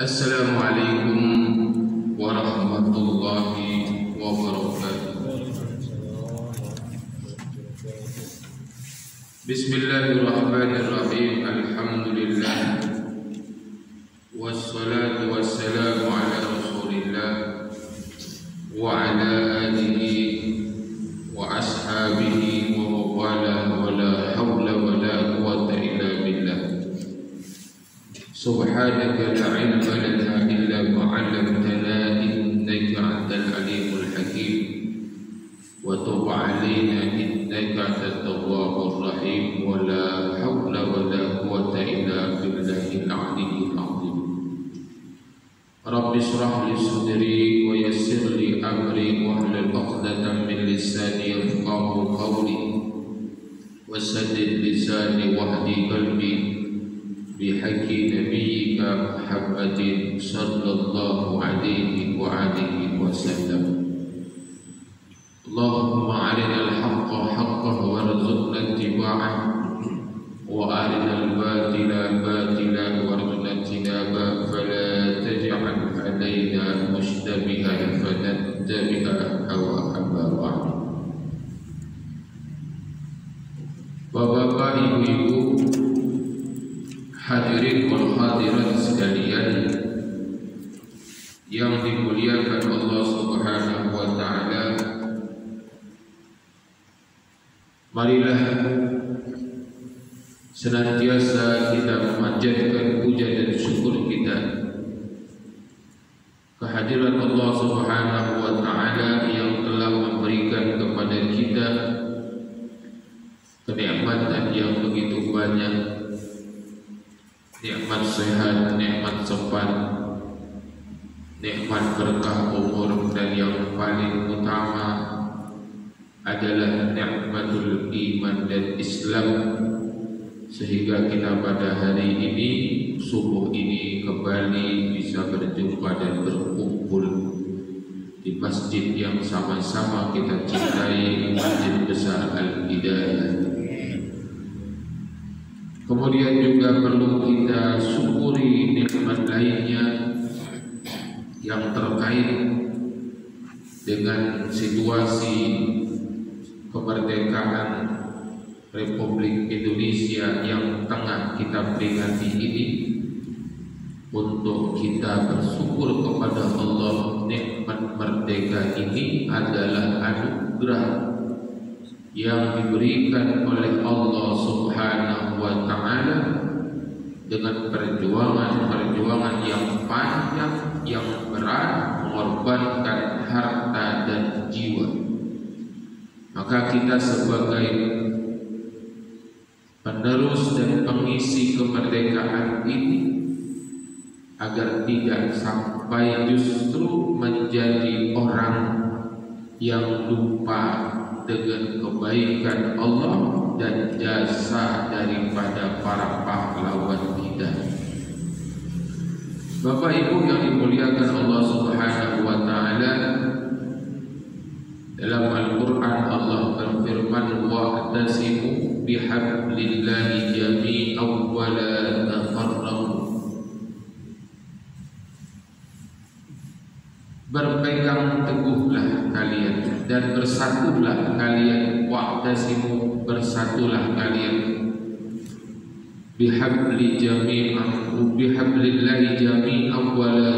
السلام عليكم ورحمة الله وبركاته. بسم الله الرحمن الرحيم. الحمد لله والصلاة والسلام وسدد لساني واهدي قلبي بحق نبيك محمد صلى الله عليه وآله وسلم senantiasa kita memanjatkan puja dan syukur kita. Kehadiran Allah Subhanahu wa taala yang telah memberikan kepada kita kenikmatan yang begitu banyak. Nikmat sehat, nikmat sempat, nikmat berkah umur dan yang paling utama adalah nikmatul iman dan Islam sehingga kita pada hari ini subuh ini kembali bisa berjumpa dan berkumpul di masjid yang sama-sama kita cintai Masjid Besar Al-Hidayah. Kemudian juga perlu kita syukuri nikmat lainnya yang terkait dengan situasi kemerdekaan Republik Indonesia yang tengah kita peringati ini untuk kita bersyukur kepada Allah nikmat merdeka ini adalah anugerah yang diberikan oleh Allah Subhanahu wa taala dengan perjuangan-perjuangan yang panjang yang berat mengorbankan harta dan jiwa. Maka kita sebagai penerus dan pengisi kemerdekaan ini agar tidak sampai justru menjadi orang yang lupa dengan kebaikan Allah dan jasa daripada para pahlawan kita. Bapak Ibu yang dimuliakan Allah Subhanahu wa taala dalam Al-Qur'an Allah berfirman wa'tasimu bihablillahi jami'an wa la tafarraqu. Berpegang teguhlah kalian dan bersatulah kalian wa'tasimu bersatulah kalian. Bihabli jami'an bihablillahi jami'an wa la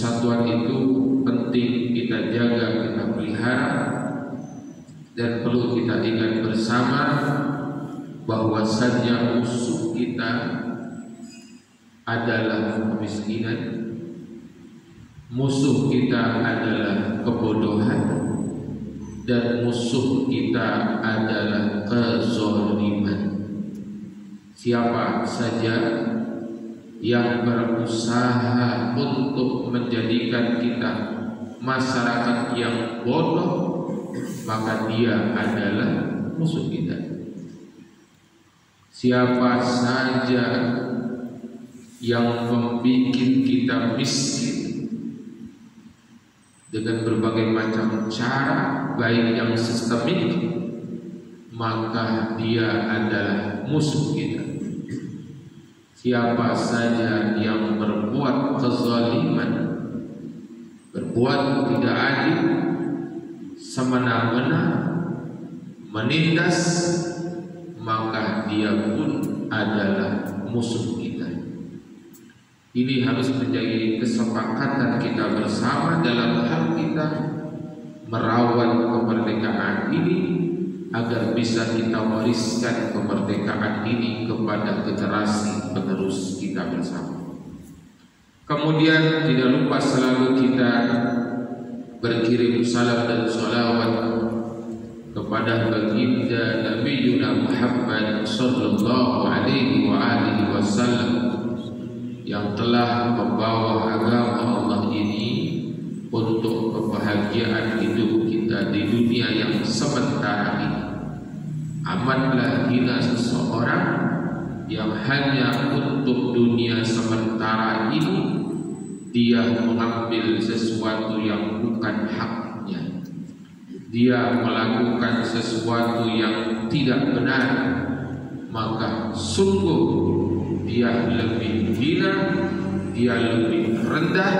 Persatuan itu penting kita jaga, kita pelihara dan perlu kita ingat bersama bahwasanya musuh kita adalah kemiskinan, musuh kita adalah kebodohan, dan musuh kita adalah kezaliman. Siapa saja yang berusaha untuk menjadikan kita masyarakat yang bodoh, maka dia adalah musuh kita. Siapa saja yang membuat kita miskin dengan berbagai macam cara baik yang sistemik maka dia adalah musuh kita. Siapa saja yang berbuat kezaliman, berbuat tidak adil, semena-mena, menindas, maka dia pun adalah musuh kita. Ini harus menjadi kesepakatan kita bersama dalam hal kita merawat kemerdekaan ini agar bisa kita wariskan kemerdekaan ini kepada generasi penerus kita bersama. Kemudian tidak lupa selalu kita berkirim salam dan salawat kepada baginda Nabi Yuna Muhammad sallallahu alaihi wa alihi wasallam yang telah membawa agama Allah ini untuk kebahagiaan hidup kita di dunia yang sementara ini. Amatlah hina seseorang yang hanya untuk dunia sementara ini dia mengambil sesuatu yang bukan haknya. Dia melakukan sesuatu yang tidak benar, maka sungguh dia lebih hina, dia lebih rendah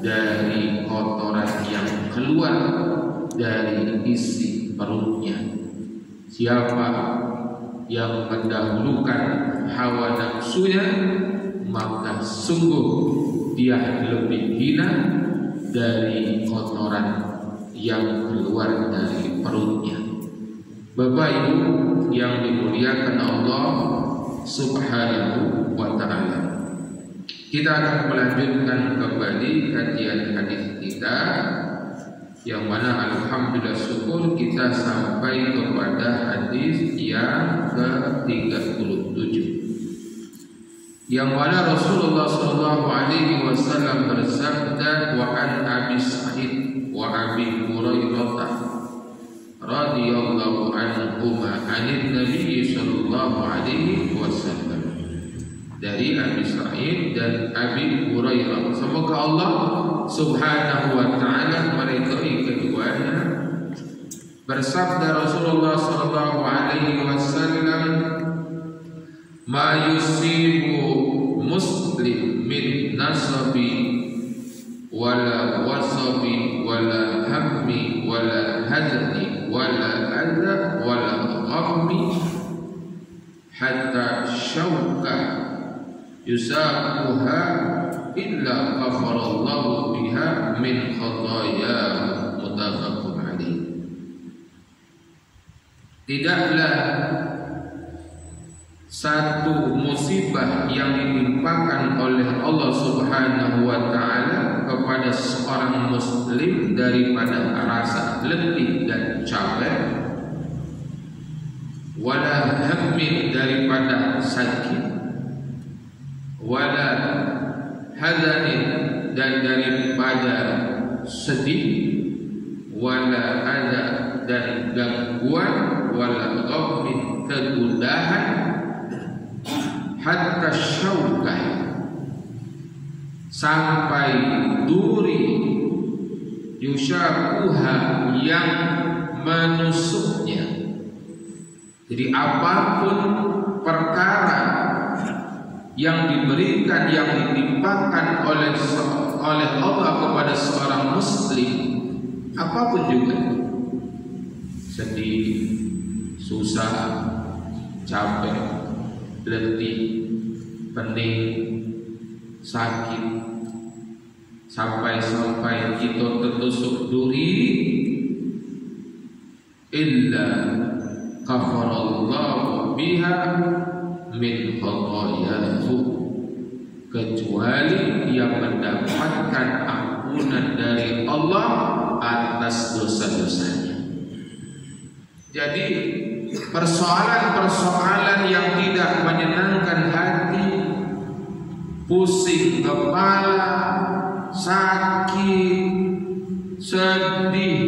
dari kotoran yang keluar dari isi perutnya. Siapa yang mendahulukan hawa nafsunya, maka sungguh dia lebih hina dari kotoran yang keluar dari perutnya. Bapak Ibu yang dimuliakan Allah Subhanahu wa taala. Kita akan melanjutkan kembali kajian hadis kita yang mana alhamdulillah syukur kita sampai kepada hadis yang ke-37 yang mana Rasulullah sallallahu alaihi wasallam bersabda wa an Abi Sa'id wa Abi Hurairah radhiyallahu anhuma anin Nabi sallallahu alaihi wasallam dari Abi Sa'id dan Abi Hurairah. Semoga Allah subhanahu wa ta'ala meridhai keduanya. Bersabda Rasulullah sallallahu alaihi wasallam ma yusibu muslim min nasabi wala wasabi wala hammi wala hadni wala adha wala ghammi hatta syauka yusaquha illa ghafarallahu biha min khataya mutafaqun alaih tidaklah satu musibah yang ditimpakan oleh Allah Subhanahu wa taala kepada seorang muslim daripada rasa letih dan capek wala hammin daripada sakit wala hadanin dan daripada sedih wala ada dan gangguan wala ghammin kegundahan hatta syaukah sampai duri yushakuha yang menusuknya. Jadi apa pun perkara yang diberikan yang ditimpakan oleh oleh Allah kepada seorang muslim apa pun juga. Sedih susah capek letih, pening, sakit, sampai-sampai kita tertusuk duri, illa kafarallahu biha min khatayahu kecuali dia mendapatkan ampunan dari Allah atas dosa-dosanya. Jadi persoalan-persoalan yang tidak menyenangkan hati, pusing kepala, sakit, sedih,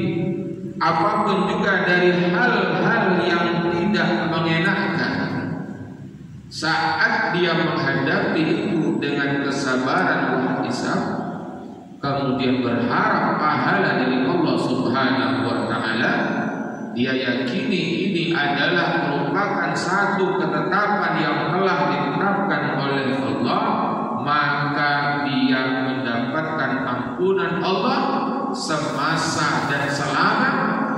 apa pun juga dari hal-hal yang tidak mengenakan. Saat dia menghadapi itu dengan kesabaran dan isab, kemudian berharap pahala dari Allah Subhanahu wa taala, dia yakini ini adalah merupakan satu ketetapan yang telah ditetapkan oleh Allah maka dia mendapatkan ampunan Allah semasa dan selama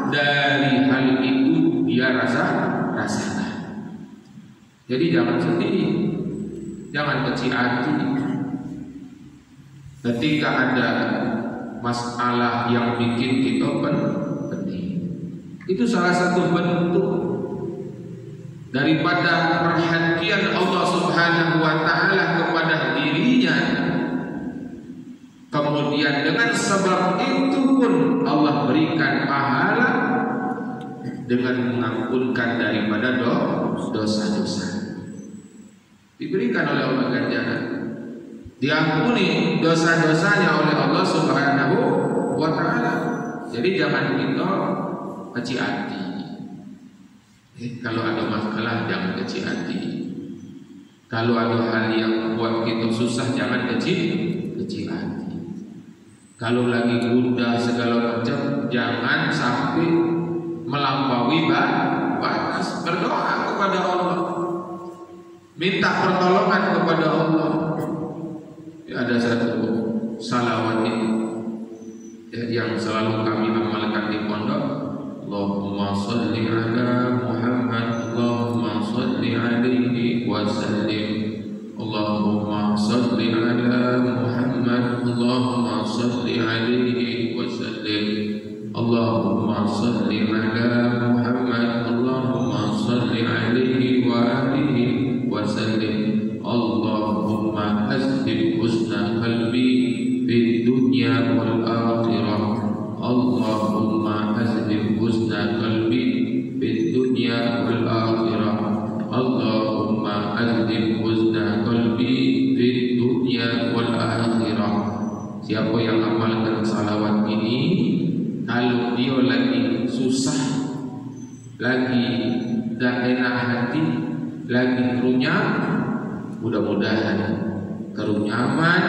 dari hal itu dia rasa rasakan. Jadi jangan sedih, jangan kecil hati. Ketika ada masalah yang bikin kita penting, itu salah satu bentuk daripada perhatian Allah Subhanahu wa taala kepada dirinya. Kemudian dengan sebab itu pun Allah berikan pahala dengan mengampunkan daripada dosa-dosa. Diberikan oleh Allah ganjaran. Diampuni dosa-dosanya oleh Allah Subhanahu wa taala. Jadi jangan kita kecil hati. Eh, kalau ada masalah jangan kecil hati. Kalau ada hal yang membuat kita susah jangan kecil kecil hati. Kalau lagi gundah segala macam jangan sampai melampaui batas. Berdoa kepada Allah. Minta pertolongan kepada Allah. Ya, ada satu salawat ini ya, yang selalu kami amalkan di pondok. Allahumma salli ala Muhammad Allahumma salli alaihi wa sallim Allahumma salli ala Muhammad Allahumma salli alaihi wa sallim Allahumma salli ala kerunyaman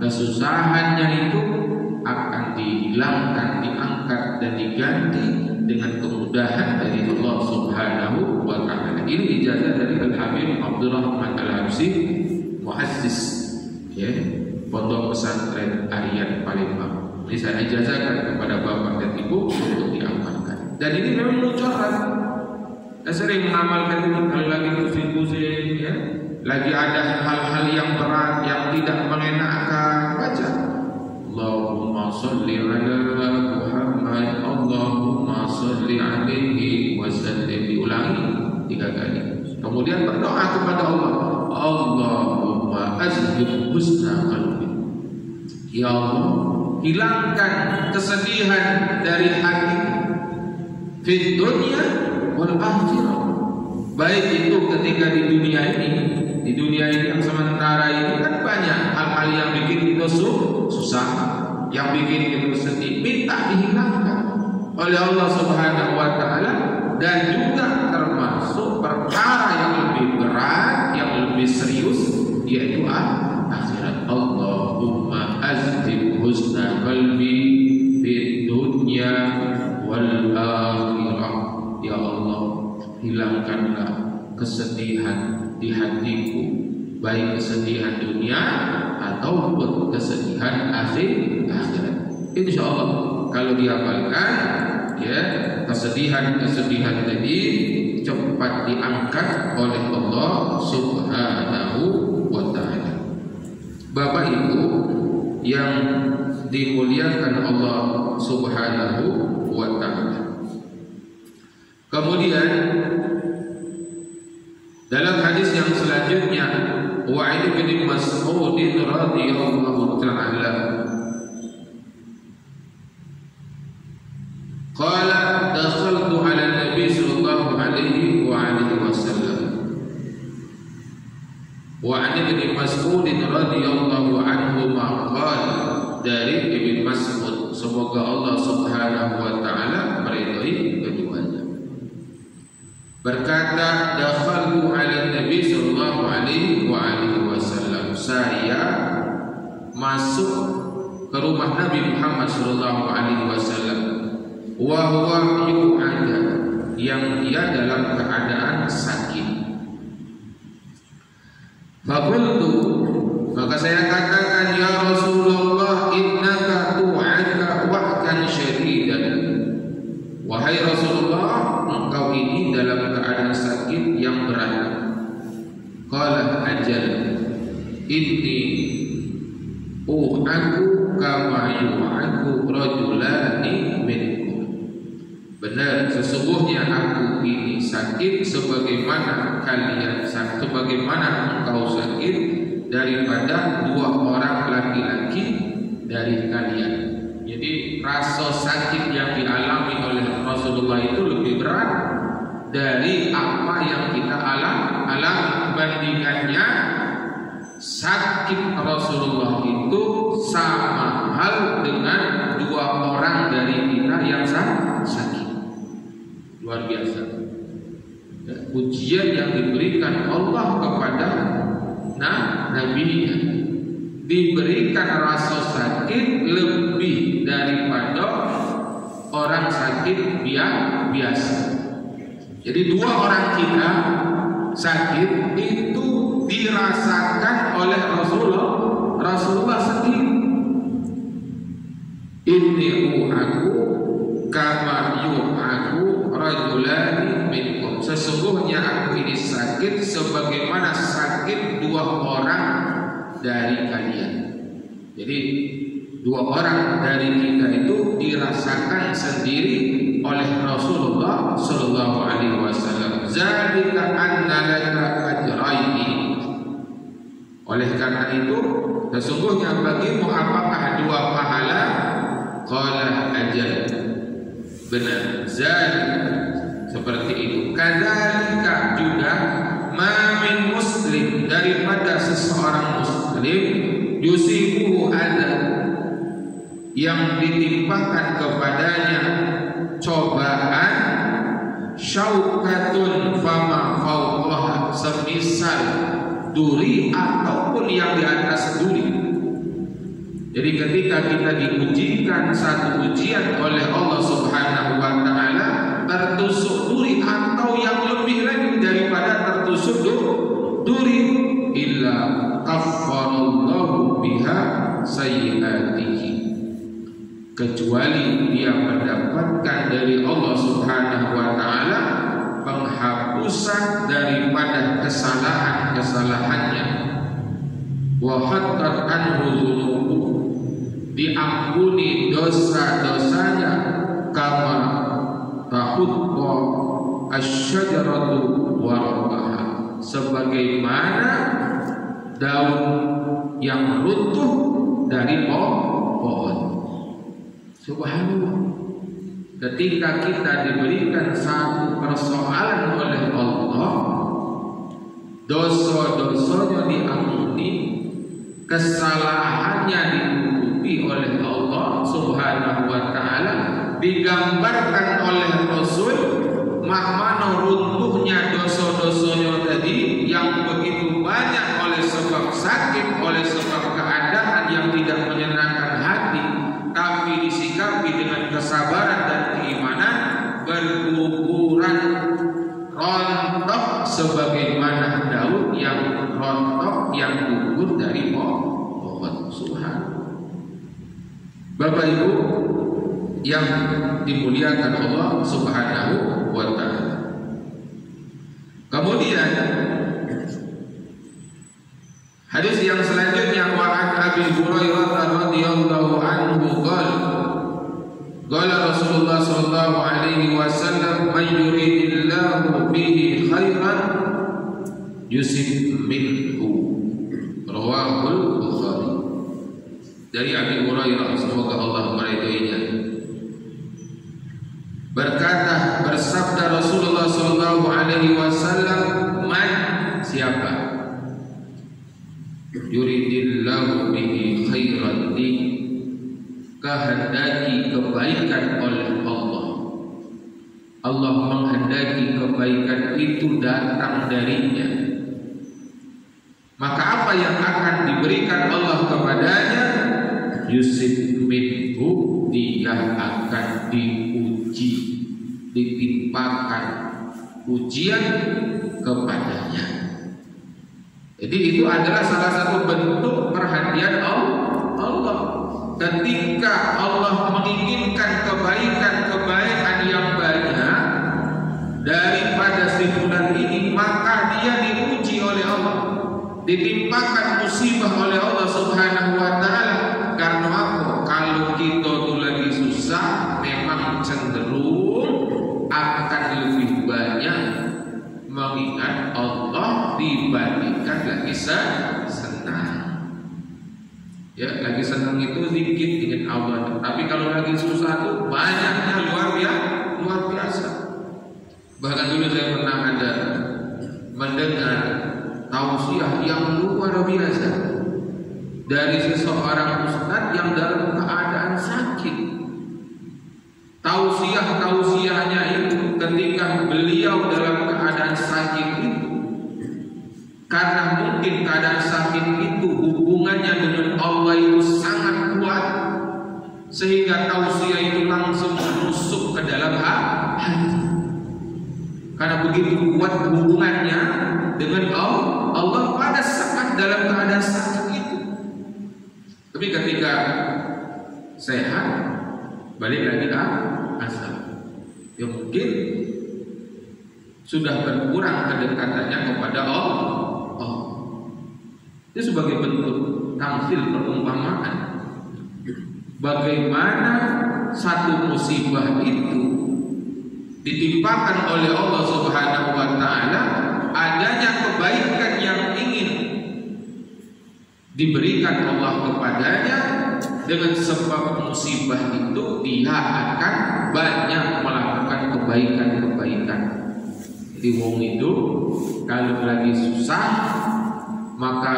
kesusahannya itu akan dihilangkan diangkat dan diganti dengan kemudahan dari Allah Subhanahu wa taala ini ijazah dari Al Habib Abdurrahman Al Habsi muassis ya pondok pesantren Aryan Palembang ini saya ijazahkan kepada bapak dan ibu untuk diamalkan. Dan ini memang mujarab. Saya sering mengamalkan ini kalau lagi pusing-pusing, ya. Lagi ada hal-hal yang berat yang tidak mengenakan, baca. Allahumma salli ala Muhammad. Allahumma salli alaihi wa sallim. Diulangi tiga kali. Kemudian berdoa kepada Allah. Allahumma azhib husna qalbi. Ya Allah hilangkan kesedihan dari hati. Di dunia wal akhirah. Baik itu ketika di dunia ini di dunia ini yang sementara ini kan banyak hal-hal yang bikin kita susah yang bikin kita sedih minta dihilangkan oleh Allah Subhanahu wa taala dan juga termasuk perkara yang lebih berat yang lebih serius yaitu akhirat. Allahumma azhib husna qalbi fid dunya wal akhirah. Ya Allah hilangkanlah kesedihan di hatiku baik kesedihan dunia ataupun kesedihan akhir akhirat insya Allah kalau dihafalkan ya kesedihan-kesedihan tadi cepat diangkat oleh Allah Subhanahu wa taala. Bapak Ibu yang dimuliakan Allah Subhanahu wa taala. Kemudian dalam hadis yang selanjutnya Wa'id bin radhiyallahu ta'ala. Qala dakhaltu 'ala Nabi sallallahu alaihi wa alihi wasallam. Wa 'an Mas'ud radhiyallahu anhu qala dari Ibnu Mas'ud semoga Allah Subhanahu wa taala meridhai keduanya berkata dakhaltu 'ala Nabi sallallahu alaihi wa alihi wasallam saya masuk ke rumah Nabi Muhammad sallallahu alaihi wasallam wa huwa yu'ada yang dia dalam keadaan sakit. Fakultu maka saya katakan ya Rasulullah innaka tu'aka wahkan syadidan. Wahai Rasulullah, engkau ini dalam keadaan sakit yang berat. Qala ajal inni u'aku kama yu'aku rajulani minkum. Benar, sesungguhnya aku ini sakit sebagaimana kalian sakit, sebagaimana engkau sakit daripada dua orang laki-laki dari kalian. Jadi rasa sakit yang dialami oleh Rasulullah itu lebih berat dari apa yang kita alam alam bandingannya sakit Rasulullah itu sama hal dengan dua orang dari kita yang sakit luar biasa. Ya, ujian yang diberikan Allah kepada nah nabinya. Diberikan rasa sakit lebih daripada orang sakit biasa. Jadi dua orang kita sakit itu dirasakan oleh Rasulullah Rasulullah sendiri. Inni aku kama yu'aku rajulani minkum sesungguhnya aku ini sakit sebagaimana sakit dua orang dari kalian jadi dua orang dari kita itu dirasakan sendiri oleh Rasulullah Shallallahu Alaihi Wasallam. Zalika anna laka ajraini. Oleh karena itu, sesungguhnya bagimu apakah dua pahala? Qala ajal. Benar. Zalika seperti itu. Kadzalika juga ma min muslim daripada seseorang muslim yusibuhu ada yang ditimpakan kepadanya cobaan syaukatun fama fauqaha semisal duri ataupun yang di atas duri. Jadi ketika kita diujikan satu ujian oleh Allah Subhanahu wa taala tertusuk duri atau yang lebih lagi daripada tertusuk duri. Illa kaffarallahu biha sayyiatihi kecuali dia mendapatkan dari Allah Subhanahu wa taala penghapusan daripada kesalahan-kesalahannya. Wa hattat anhu diampuni dosa-dosanya kama tahutta asyajaratu warqaha sebagaimana daun yang runtuh dari pohon. Subhanallah. Ketika kita diberikan satu persoalan oleh Allah dosa-dosanya diampuni kesalahannya oleh Allah Subhanahu wa taala digambarkan oleh Rasul mana runtuhnya dosa-dosanya tadi yang begitu banyak oleh sebab sakit oleh sebab keadaan yang tidak menyenangkan hati tapi disikapi dengan kesabaran dan keimanan berguguran rontok sebagaimana Bapak Ibu yang dimuliakan Allah Subhanahu wa taala. Kemudian hadis yang selanjutnya wa an Abi Hurairah radhiyallahu anhu qala Qala Rasulullah sallallahu alaihi wasallam man yuridillahu bihi khairan yusib minhu dari Abi Hurairah semoga Allah meridhoinya. Berkata bersabda Rasulullah sallallahu alaihi wasallam man siapa? Yuridillahu bihi khairan di kehendaki kebaikan oleh Allah. Allah menghendaki kebaikan itu datang darinya. Maka apa yang akan diberikan Allah kepadanya Yusuf minhu dia akan diuji ditimpakan ujian kepadanya. Jadi itu adalah salah satu bentuk perhatian Allah. Ketika Allah menginginkan kebaikan-kebaikan yang banyak daripada si bulan ini, maka dia diuji oleh Allah, ditimpakan musibah oleh Allah Subhanahu wa taala. Lagi senang. Ya, lagi senang itu dikit ingin Allah. Tapi kalau lagi susah tuh banyaknya luar biasa, luar biasa. Bahkan dulu saya pernah ada mendengar tausiah yang luar biasa dari seseorang ustaz yang dalam keadaan sakit. Tausiah-tausiahnya itu ketika beliau dalam keadaan sakit itu karena mungkin keadaan sakit itu hubungannya dengan Allah itu sangat kuat sehingga tausiah itu langsung masuk ke dalam hati karena begitu kuat hubungannya dengan Allah, Allah pada saat dalam keadaan sakit itu. Tapi ketika sehat, balik lagi ke asal. Ya mungkin sudah berkurang kedekatannya kepada Allah. Itu sebagai bentuk tamsil perumpamaan. Bagaimana satu musibah itu ditimpakan oleh Allah Subhanahu wa taala adanya kebaikan yang ingin diberikan Allah kepadanya dengan sebab musibah itu dia akan banyak melakukan kebaikan-kebaikan. Jadi wong itu kalau lagi susah maka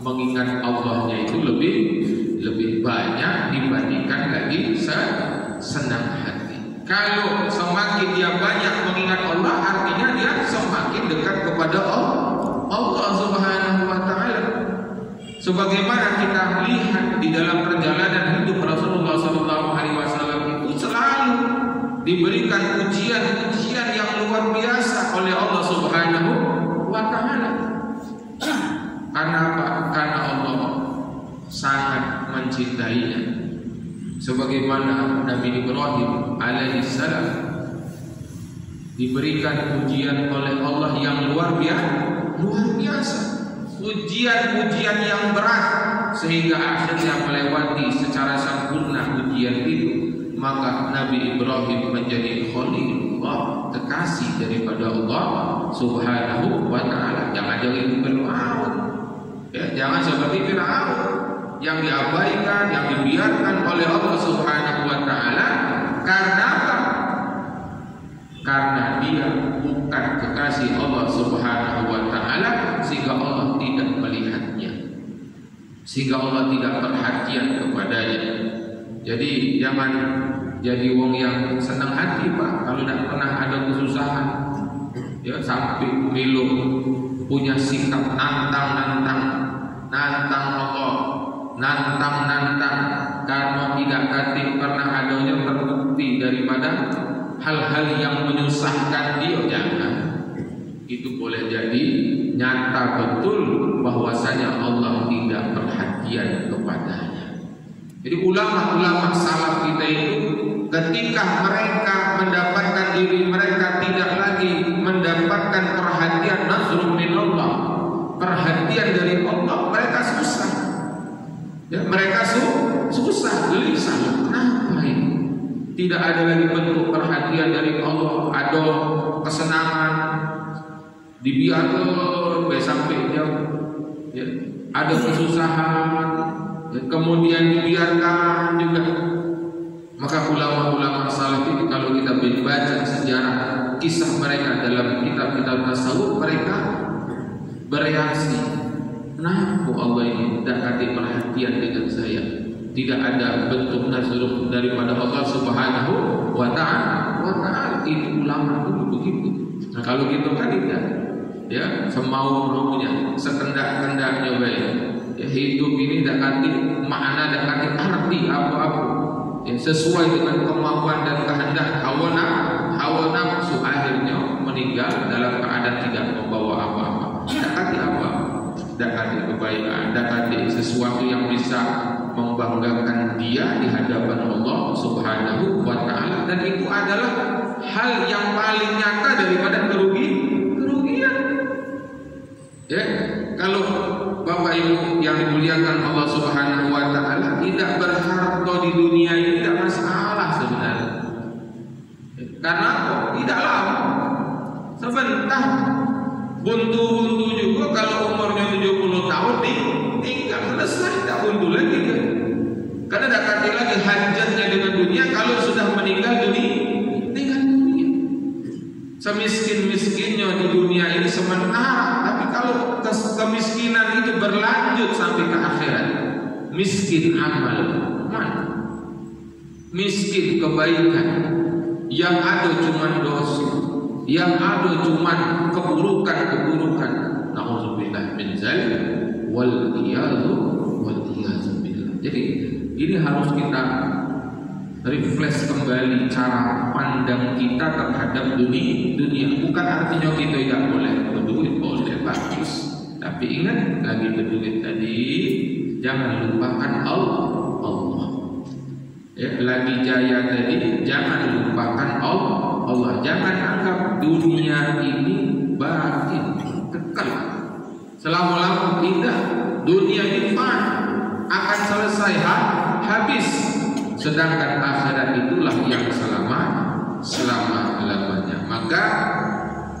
mengingat Allahnya itu lebih lebih banyak dibandingkan lagi senang hati. Kalau semakin dia banyak mengingat Allah, artinya dia semakin dekat kepada Allah, Allah Subhanahu wa taala. Sebagaimana kita lihat di dalam perjalanan hidup Rasulullah Sallallahu Alaihi Wasallam itu selalu diberikan ujian-ujian yang luar biasa oleh Allah Subhanahu wa taala. Karena apa? Karena Allah sangat mencintainya. Sebagaimana Nabi Ibrahim alaihissalam diberikan ujian oleh Allah yang luar biasa luar biasa. Ujian-ujian yang berat sehingga akhirnya melewati secara sempurna ujian itu maka Nabi Ibrahim menjadi khalilullah kekasih daripada Allah subhanahu wa ta'ala. Jangan jadi Fir'aun ya, jangan seperti Fir'aun yang diabaikan, yang dibiarkan oleh Allah Subhanahu wa taala karena apa? Karena dia bukan kekasih Allah Subhanahu wa taala sehingga Allah tidak melihatnya. Sehingga Allah tidak perhatian kepadanya. Jadi jangan jadi wong yang senang hati Pak kalau tidak pernah ada kesusahan. Ya sampai milu punya sikap nantang-nantang nantang Allah nantang-nantang. Karena tidak kati pernah adanya terbukti daripada hal-hal yang menyusahkan dia. Jangan. Itu boleh jadi nyata betul bahwasanya Allah tidak perhatian kepadanya. Jadi ulama-ulama salaf kita itu ketika mereka mendapatkan diri mereka tidak lagi mendapatkan perhatian nasrul min Allah perhatian dari Allah mereka susah Ya, mereka su susah, gelisah. Kenapa ini? Tidak ada lagi bentuk perhatian dari Allah, ada kesenangan, dibiarkan sampai jauh. Ya, ada kesusahan, ya, kemudian dibiarkan juga. Maka ulama-ulama salaf itu kalau kita baca sejarah kisah mereka dalam kitab-kitab tasawuf mereka bereaksi Kenapa Allah ini kasih perhatian dengan saya? Tidak ada bentuk nasruh daripada Allah Subhanahu wa taala. Wa taala itu ulama dulu begitu. Nah, kalau gitu kan tidak ya semau maunya sekendak-kendaknya baik. Ya, hidup ini tidak kasih makna dan kasih arti apa-apa. Ya, sesuai dengan kemauan dan kehendak hawa hawa nafsu akhirnya meninggal dalam keadaan tidak membawa apa-apa. Dakati apa? Dakati kebaikan, dakati sesuatu yang bisa membanggakan dia di hadapan Allah Subhanahu wa taala dan itu adalah hal yang paling nyata daripada kerugi kerugian. Ya, kalau Bapak Ibu yang dimuliakan Allah Subhanahu wa taala tidak berharta di dunia ini tidak masalah sebenarnya. Karena tidak lama. Sebentar buntu-buntu selesai tak buntu lagi kan. Karena tidak kati lagi hajatnya dengan dunia kalau sudah meninggal dunia dengan dunia. Semiskin-miskinnya di dunia ini sementara, tapi kalau kemiskinan itu berlanjut sampai ke akhirat, miskin amal, mana? Miskin kebaikan, yang ada cuma dosa, yang ada cuma keburukan-keburukan. Nauzubillah min zalik wal iyadu. Jadi ini harus kita refresh kembali cara pandang kita terhadap dunia. Dunia bukan artinya kita tidak boleh berduit, boleh bagus. Tapi ingat lagi berduit tadi, jangan lupakan Allah. Allah. Ya, lagi jaya tadi, jangan lupakan Allah. Allah jangan anggap dunia ini batin kekal selama-lama tidak dunia ini fan akan selesai ha? habis. Sedangkan akhirat itulah yang selama selama lamanya maka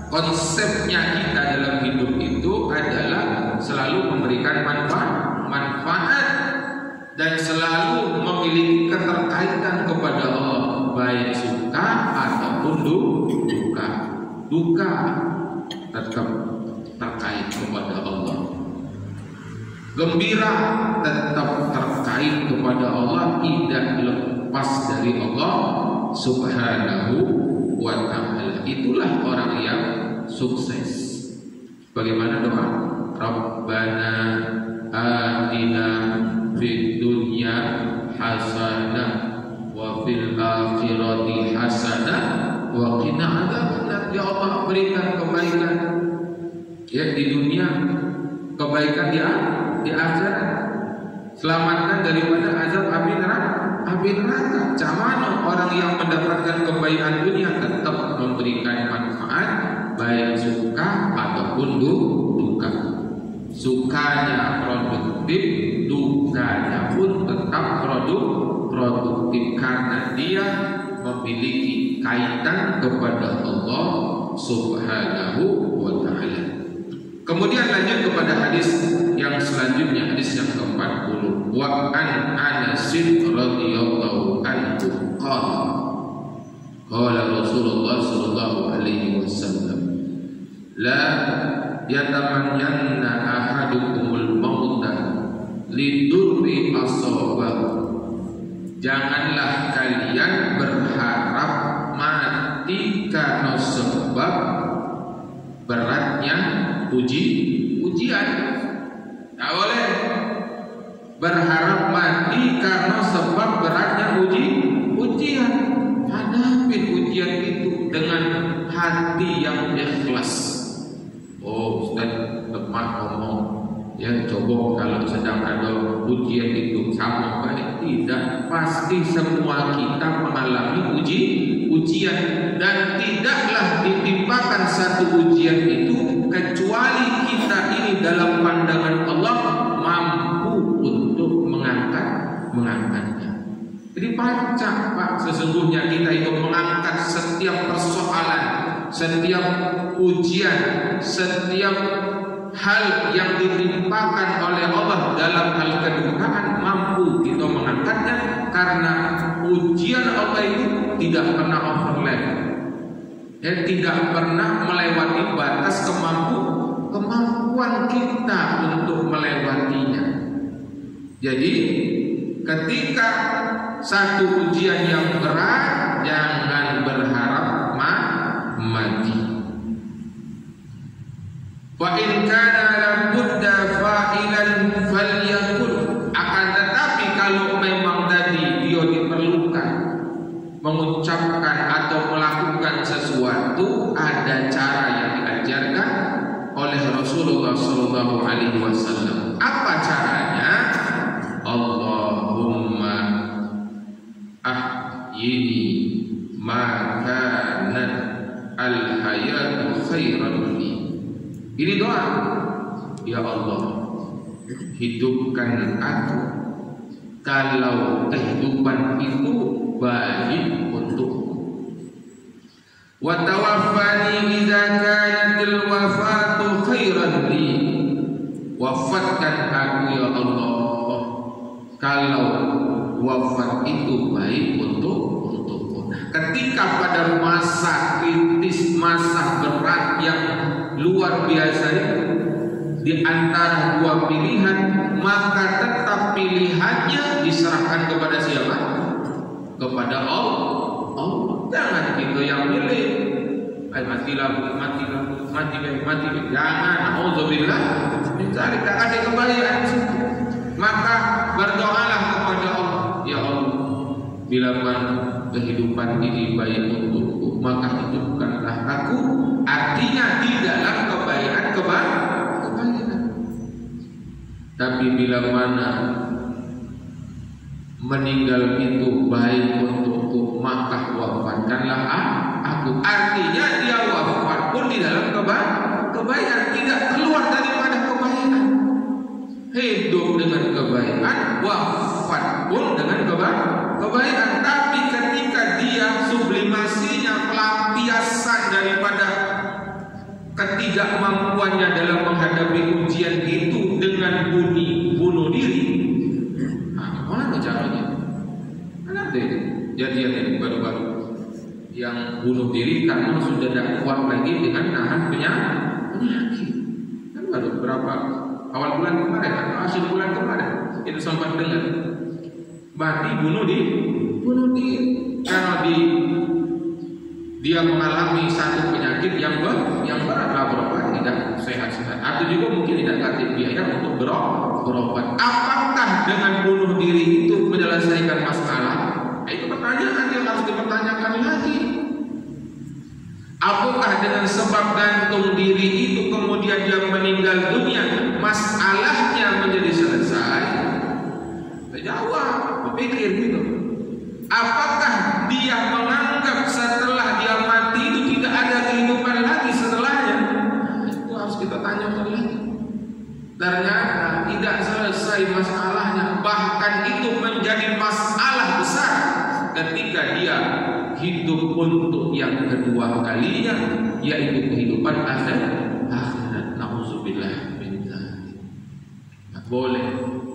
konsepnya kita dalam hidup itu adalah selalu memberikan manfaat manfaat dan selalu memiliki keterkaitan kepada Allah. Baik suka ataupun duka. Duka tetap terkait kepada Allah gembira tetap terkait kepada Allah tidak lepas dari Allah subhanahu wa ta'ala. Itulah orang yang sukses. Bagaimana doa? Rabbana atina fid dunya hasanah wa fil akhirati hasanah wa qina adzabannar. Ya Allah berikan kebaikan ya di dunia kebaikan di di akhirat. Selamatkan daripada azab api neraka. Api neraka. Camano orang yang mendapatkan kebaikan dunia tetap memberikan manfaat baik suka ataupun duka. Sukanya produktif dukanya pun tetap produk produktif karena dia memiliki kaitan kepada Allah Subhanahu wa taala. Kemudian lanjut kepada hadis yang selanjutnya hadis yang ke-40 wa an Anas radhiyallahu anhu qala qala Rasulullah sallallahu alaihi wasallam la yatamanyanna ahadukumul mauta lidurri asabahu. Janganlah kalian berharap mati karena sebab beratnya uji ujian. Tak boleh berharap mati karena sebab beratnya uji ujian. Hadapi ujian itu dengan hati yang ikhlas. Oh, Ustaz tepat ngomong Ya coba kalau sedang ada ujian itu sama baik tidak pasti semua kita mengalami uji ujian dan tidaklah ditimpakan satu ujian itu kecuali kita ini dalam pandangan Allah mampu untuk mengangkat mengangkatnya. Jadi pacak Pak sesungguhnya kita itu mengangkat setiap persoalan, setiap ujian, setiap hal yang ditimpakan oleh Allah dalam hal kedukaan mampu kita mengangkatnya karena ujian Allah itu tidak pernah overlap ya, tidak pernah melewati batas kemampu kemampuan kita untuk melewatinya jadi ketika satu ujian yang berat jangan berharap ma mati Wa in kana labudda fa'ilan falyakun. Akan tetapi kalau memang tadi dia diperlukan mengucapkan ada cara yang diajarkan oleh Rasulullah Shallallahu Alaihi Wasallam. Apa caranya? Allahumma ahyini maka al hayatu khairan Ini doa. Ya Allah, hidupkan aku kalau kehidupan itu baik untukku. Ya kalau wafat itu baik untuk untukku. Ketika pada masa kritis, masa berat yang luar biasa itu di antara dua pilihan maka tetap pilihannya diserahkan kepada siapa? Kepada Allah. Allah. Jangan kita yang pilih. Ay, matilah, matilah, mati, mati, mati. Jangan. Alhamdulillah. Mencari tak ada kebaikan. Maka berdoalah kepada Allah. Ya Allah. Bila mana kehidupan ini baik untukku, maka hidupkanlah aku. Artinya tidaklah kebaikan kebaikan tapi bila mana meninggal itu baik untukku maka wafatkanlah aku. Artinya dia wafat pun di dalam kebaikan, kebaikan tidak keluar daripada kebaikan. Hidup dengan kebaikan, wafat pun dengan kebaikan. Kebaikan, tapi ketika dia sublimasinya pelampiasan daripada ketidakmampuannya dalam menghadapi ujian itu dengan bunyi bunuh diri. Nah, mana caranya? Ada jadian ini baru-baru yang bunuh diri karena sudah tidak kuat lagi dengan nahan penyakit. Kan baru berapa awal bulan kemarin atau akhir bulan kemarin itu sempat dengar mati bunuh di bunuh diri karena di dia mengalami satu penyakit yang ber, yang berat lah berobat tidak sehat-sehat atau juga mungkin tidak kasih biaya untuk berobat. Apakah dengan bunuh diri itu menyelesaikan masalah? Nah, itu pertanyaan yang harus dipertanyakan lagi. Apakah dengan sebab gantung diri itu kemudian dia meninggal dunia, masalahnya menjadi selesai? Jawab, berpikir gitu. Apakah dia menganggap setelah dia mati itu tidak ada kehidupan lagi setelahnya? Itu harus kita tanyakan lagi. Ternyata tidak selesai masalahnya, bahkan itu menjadi masalah besar ketika dia hidup untuk yang kedua kalinya, yaitu kehidupan akhirat. Akhirat, nauzubillah min Boleh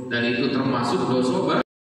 dan itu termasuk dosa